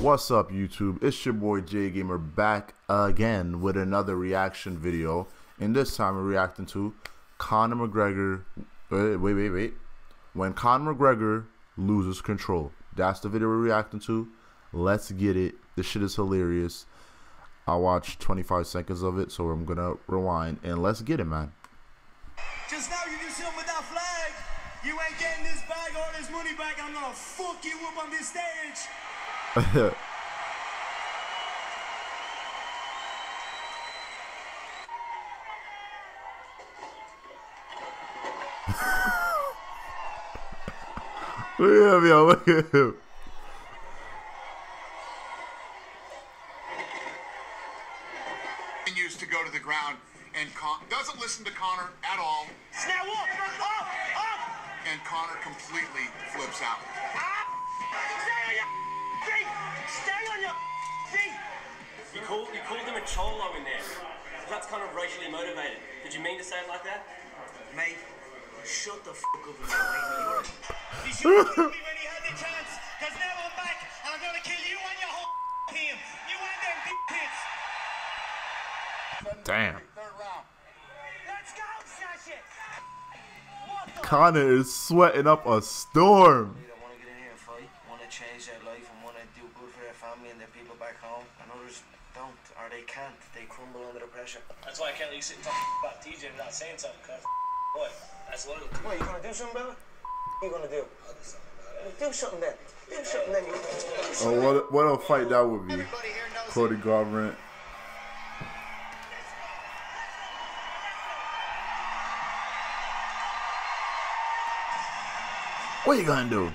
What's up YouTube? It's your boy J Gamer back again with another reaction video. And this time we're reacting to Conor McGregor. Wait, wait, wait, wait. When Conor McGregor loses control. That's the video we're reacting to. Let's get it. This shit is hilarious. I watched 25 seconds of it, so I'm gonna rewind and let's get it, man. Just now you do something with that flag. You ain't getting this bag or this money back. I'm gonna fuck you up on this stage. Look at him. Look at him. continues to go to the ground and Con- doesn't listen to Conor and Conor completely flips out. Stay on your feet. Stay on your feet. You called, you called him a cholo in there. That's kind of racially motivated. Did you mean to say it like that? Mate, shut the fuck up and don't make me yours. You should have killed me when you had the chance. Cause now I'm back and I'm gonna kill you and your whole team. You and them big kids. Damn. Let's go, Sasha. What the Conor is sweating up a storm. They don't want to get in here and fight, want to change their life and want to do good for their family and their people back home. And others don't, or they can't. They crumble under the pressure. That's why I can't let you sit and talk about TJ without saying something, cuz. What? That's loyalty. What, you gonna do something about it? What you gonna do? Do something then. Do something then. Oh, what, what a fight that would be. Everybody here knows Cody Garbrandt. What you gonna do?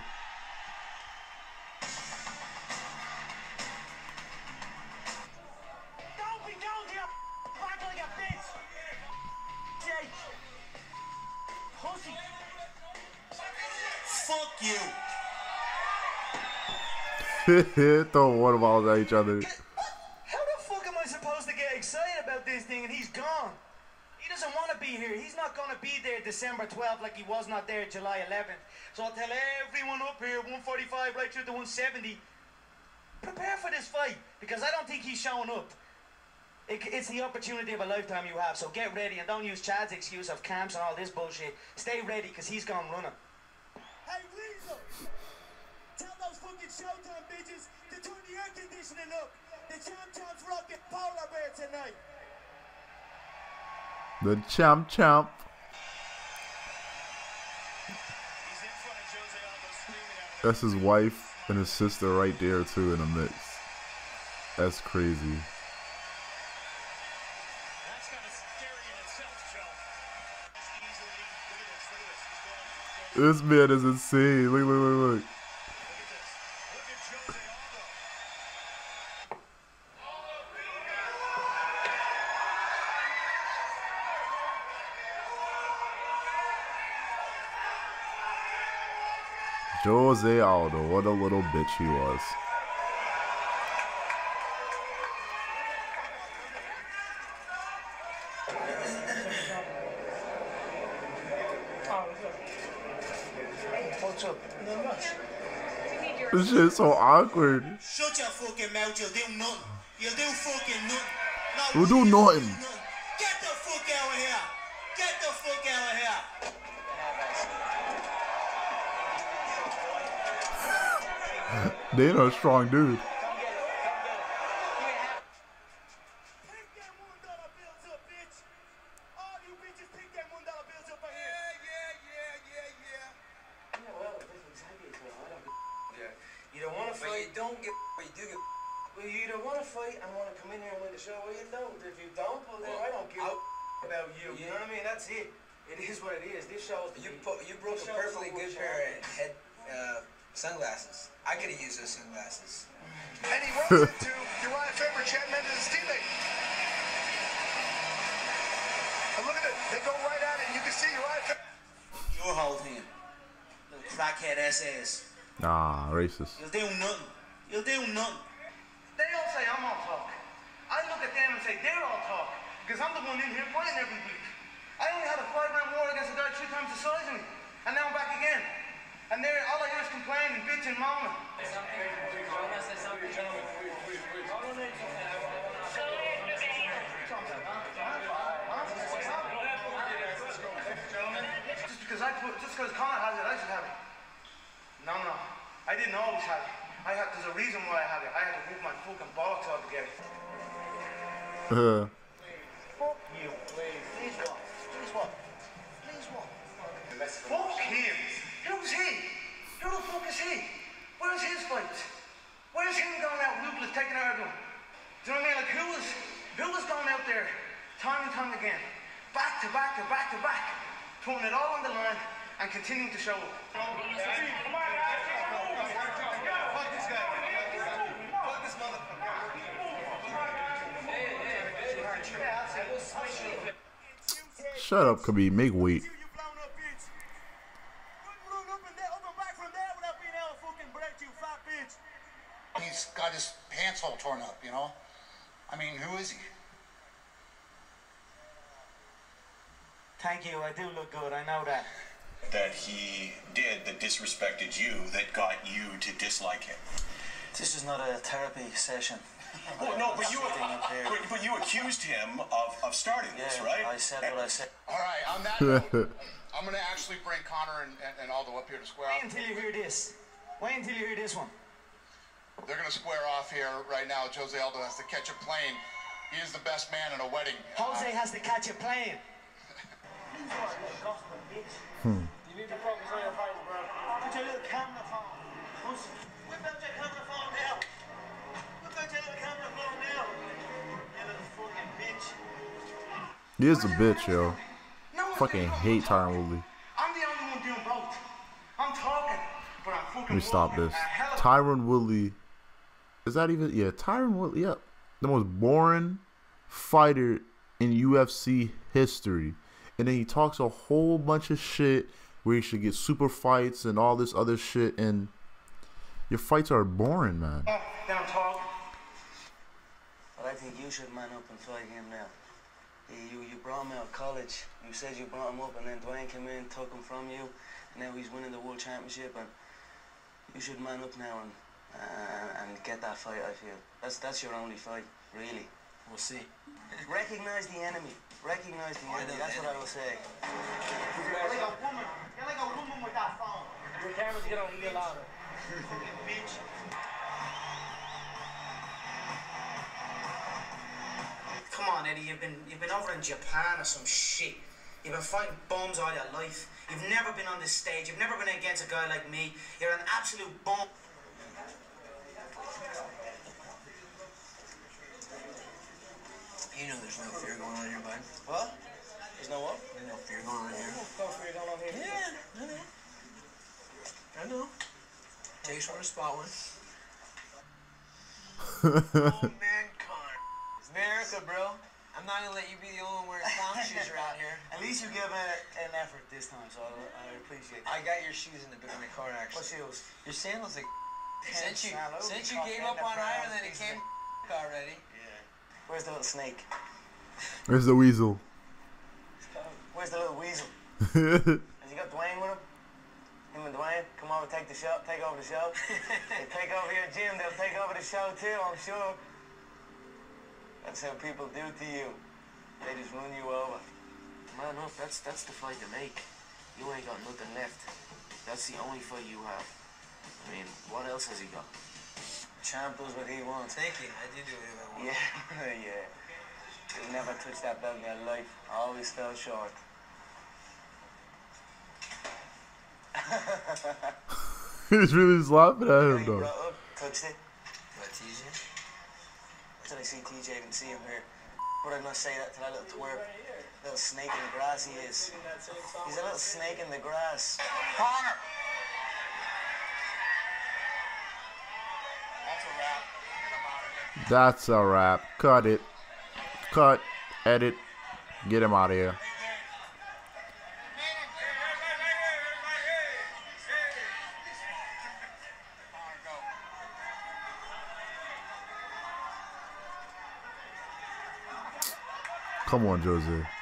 Don't be down here. Back like a bitch. Jake. Pussy. Fuck you. Throw water balls at each other. How the fuck am I supposed to get excited about this thing and he's gone? He doesn't want to be here. He's not going to be there December 12th like he was not there July 11th. So I'll tell everyone up here, 145 right through to 170, prepare for this fight because I don't think he's showing up. It, it's the opportunity of a lifetime you have, so get ready and don't use Chad's excuse of camps and all this bullshit. Stay ready because he's gone running. Hey, Weasel! Tell those fucking Showtime bitches to turn the air conditioning up. The Champ's rocking polar bear tonight. The champ champ. That's his wife and his sister right there too in the mix. That's crazy. That's kind of itself, this. This man is insane. Look, look, look, look. Jose Aldo, what a little bitch he was. This shit's so awkward. Shut your fucking mouth, you'll do nothing. You'll do fucking nothing. No, We'll do you'll nothing. What I mean? That's it. It is what it is. This show is. You put, you broke a This show is perfectly good show. pair of head uh, sunglasses. I could have used those sunglasses. And he runs into Uriah Faber, Chad Mendes' teammate. And look at it. They go right at it, and you can see Uriah Faber. You hold him. Little crackhead SS. Nah, racist. You'll do nothing. You'll do nothing. They all say I'm all talk. I look at them and say they're all talk. Because I'm the one in here fighting every week. I only had a five round war against a guy two times the size of me. And now I'm back again. And bitching, moaning. Just because I put, just because Conor has it, I should have it. No, no. I didn't always have it. I had, there's a reason why I had it. I had to move my fucking bollocks out to get it. Uh, back to back to back to back, putting it all on the line and continuing to show up. Shut up, Khabib. Make weight. You blown up bitch. Couldn't run up and down, up and back from there without being able to fucking break you, fat bitch. He's got his pants all torn up, you know? I mean, who is he? Thank you, I do look good, I know that. that he did that disrespected you that got you to dislike him. This is not a therapy session. Well, no, but you, Sitting up here. but, but you accused him of, of starting this, Yeah, right? I said what I said. All right, on that note, I'm going to actually bring Conor and, and, and Aldo up here to square Wait off. until you hear this. Wait until you hear this one. They're going to square off here right now. Jose Aldo has to catch a plane. He is the best man in a wedding. Jose has to catch a plane. You need to bitch. He is a bitch, yo. No Fucking hate. Tyron Woodley. I'm the only one doing both. I'm talking, but I'm fucking Let me stop this. Tyron Woodley. Is that even? Yeah, Tyron Woodley. Yep. The most boring fighter in UFC history. And then he talks a whole bunch of shit where he should get super fights and all this other shit. And your fights are boring, man. Oh, Then I'm. But I think you should man up and fight him now. You, you brought him out of college. You said you brought him up, and then Duane came in, took him from you, and now he's winning the world championship. And you should man up now and uh, and get that fight. I feel that's that's your only fight, really. We'll see. Recognize the enemy. Recognize the enemy. That's what I will say. You're like a woman. You're like a woman with that phone. Your cameras get on a little louder. Fucking bitch. Come on, Eddie. You've been you've been over in Japan or some shit. You've been fighting bombs all your life. You've never been on this stage. You've never been against a guy like me. You're an absolute bomb. You know there's no fear going on here, bud. What? There's no what? There's no fear going on here. No fear going on here. Yeah, I know. I know. Takes on a spot one. oh man, Conor. It's America, bro. I'm not gonna let you be the only one wearing clown shoes around here. At least you give it an effort this time, so I, I appreciate I got your shoes in the in the car What actually. shoes? Your sandals like since you since you gave up on brown Iron, then it came already. Where's the little snake? Where's the weasel. Where's the little weasel? Has he got Duane with him? Him and Duane, come over, take the show, take over the show. they take over your gym, they'll take over the show too, I'm sure. That's how people do to you. They just run you over. Man up, that's that's the fight to make. You ain't got nothing left. That's the only fight you have. I mean, what else has he got? Champ does what he wants. Thank you. I did do it. I want. Yeah, yeah. You never touched that belt in your life. I always fell short. He's really just laughing at him, though. up, oh, touched it. But TJ. Until I see TJ, I didn't see him here. But I'm not say that to that little twerp. Little snake in the grass he is. He's a little snake in the grass. Conor! That's a wrap. Get him out of here. That's a wrap. Cut it. Cut. Edit. Get him out of here. Come on, Jose.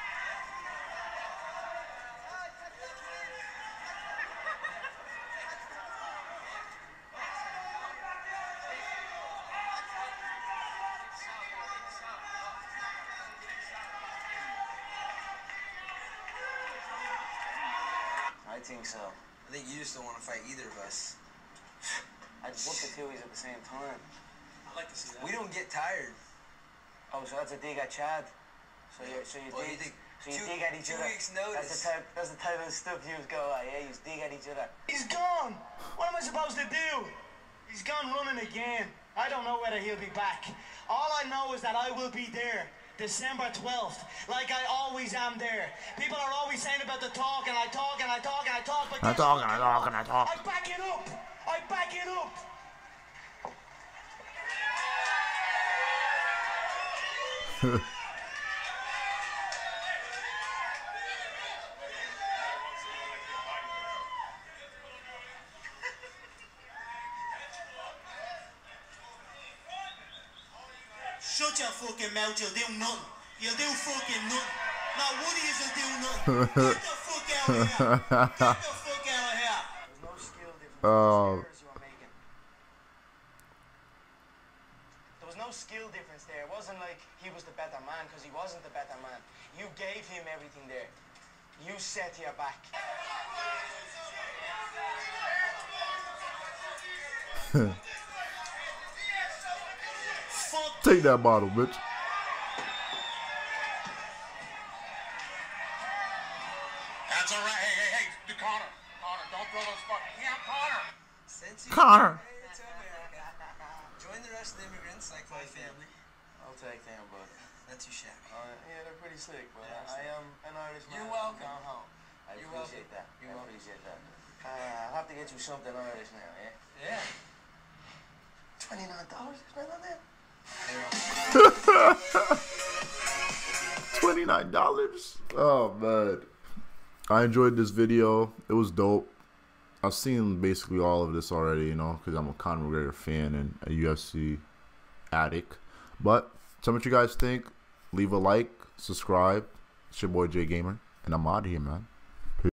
I think so. I think you just don't want to fight either of us. I'd whoop the Tuies at the same time. I'd like to see that. We don't get tired. Oh, so that's a dig at Chad. So you so you Well, you dig think so you two- dig at each two other. weeks' That's the type that's the type of stuff you go like, yeah, you dig at each other. He's gone. What am I supposed to do? He's gone running again. I don't know whether he'll be back. All I know is that I will be there. December 12th, like I always am there. People are always saying about the talk, and I talk, and I talk, and I talk, but I talk and I talk and I talk. I back it up. I back it up. Shut your fucking mouth, you'll do nothing. You'll do fucking nothing. Not one of you will do nothing. Get the fuck out of here. Get the fuck out of here. There's no skill difference. Oh. Errors you were making. There was no skill difference there. It wasn't like he was the better man because he wasn't the better man. You gave him everything there. You set your back. Fuck Take that bottle, bitch. That's all right. Hey, hey, hey, Conor. Conor, don't throw those fucking. Yeah, Conor. Since you Conor. Hey, it's America. Join the rest of the immigrants like my family. I'll take them, but Not too shabby. uh, yeah, they're pretty slick. But Yeah, I, I am an Irishman. You're welcome. Gone home. I You're appreciate welcome. that. You're I welcome. appreciate that. Uh, I'll have to get you something Irish now, yeah? Yeah. Twenty-nine dollars to dollars. Oh man, I enjoyed this video. It was dope. I've seen basically all of this already, you know, because I'm a Conor McGregor fan and a UFC addict. But tell me what you guys think. Leave a like, subscribe. It's your boy J Gamer, and I'm out of here, man.